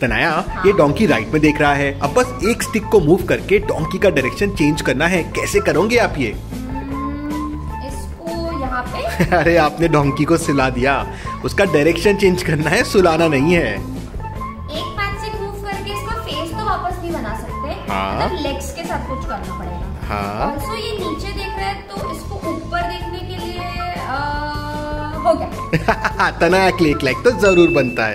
तनाया ये donkey right में देख रहा है। अब बस एक स्टिक को मूव करके डोंकी का डायरेक्शन चेंज करना है। कैसे करोगे आप ये? अरे आपने डोंकी को सिला दिया। उसका डायरेक्शन चेंज करना है सुलाना नहीं है। एक से मूव करके इसका फेस तो वापस नहीं बना सकते। हाँ। मतलब लेग्स के साथ कुछ करना पड़ेगा। हाँ। ऑल्सो ये नीचे देख रहा है तो इसको ऊपर देखने के लिए आ, हो गया। तना क्लिक लाइक तो ज़रूर बनता है।